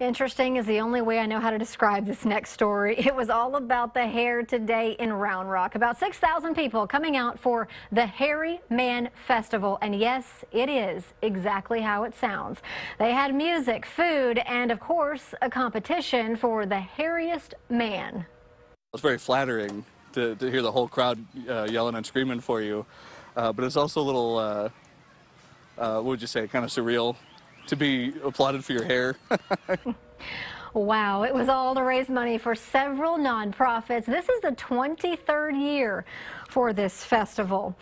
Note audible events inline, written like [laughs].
Interesting is the only way I know how to describe this next story. [laughs] It was all about the hair today in Round Rock. About 6,000 people coming out for the Hairy Man Festival. And yes, it is exactly how it sounds. They had music, food, and of course, a competition for the hairiest man. It's very flattering to, to hear the whole crowd uh, yelling and screaming for you. Uh, but it's also a little, uh, uh what would you say, kind of surreal to be applauded for your hair. [laughs] Wow, it was all to raise money for several nonprofits. This is the 23rd year for this festival.